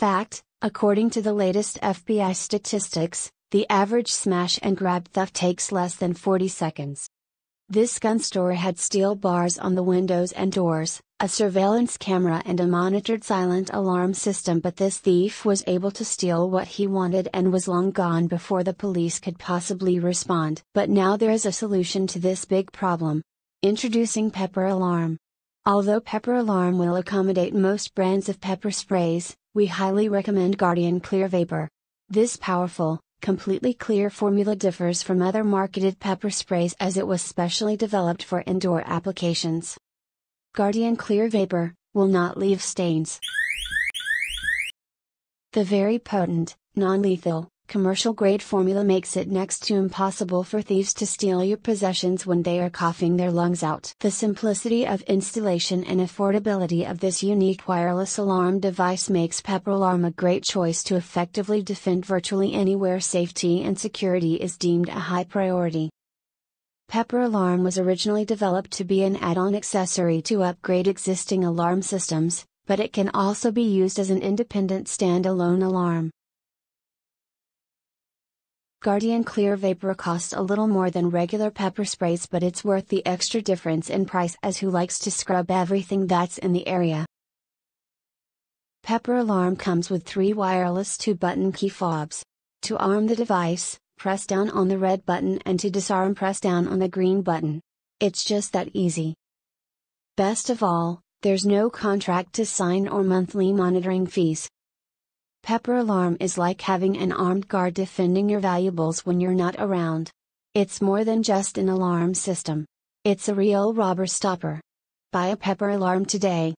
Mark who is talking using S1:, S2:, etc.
S1: Fact According to the latest FBI statistics, the average smash and grab theft takes less than 40 seconds. This gun store had steel bars on the windows and doors, a surveillance camera and a monitored silent alarm system but this thief was able to steal what he wanted and was long gone before the police could possibly respond. But now there is a solution to this big problem. Introducing Pepper Alarm. Although Pepper Alarm will accommodate most brands of pepper sprays, we highly recommend Guardian Clear Vapor. This powerful, completely clear formula differs from other marketed pepper sprays as it was specially developed for indoor applications. Guardian Clear Vapor will not leave stains. The very potent, non lethal, commercial grade formula makes it next to impossible for thieves to steal your possessions when they are coughing their lungs out. The simplicity of installation and affordability of this unique wireless alarm device makes Pepper Alarm a great choice to effectively defend virtually anywhere safety and security is deemed a high priority. Pepper Alarm was originally developed to be an add on accessory to upgrade existing alarm systems, but it can also be used as an independent standalone alarm. Guardian Clear Vapor costs a little more than regular pepper sprays but it's worth the extra difference in price as who likes to scrub everything that's in the area. Pepper Alarm comes with three wireless 2-button key fobs. To arm the device, press down on the red button and to disarm press down on the green button. It's just that easy. Best of all, there's no contract to sign or monthly monitoring fees. Pepper Alarm is like having an armed guard defending your valuables when you're not around. It's more than just an alarm system. It's a real robber stopper. Buy a Pepper Alarm today.